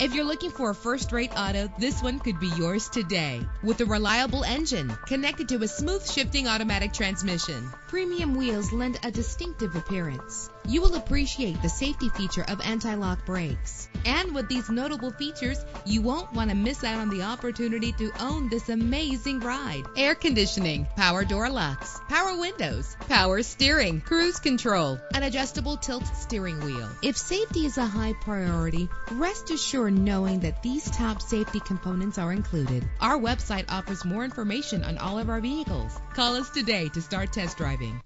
If you're looking for a first-rate auto, this one could be yours today. With a reliable engine connected to a smooth shifting automatic transmission, premium wheels lend a distinctive appearance. You will appreciate the safety feature of anti-lock brakes. And with these notable features, you won't want to miss out on the opportunity to own this amazing ride. Air conditioning, power door locks, power windows, power steering, cruise control, an adjustable tilt steering wheel. If safety is a high priority, rest assured knowing that these top safety components are included. Our website offers more information on all of our vehicles. Call us today to start test driving.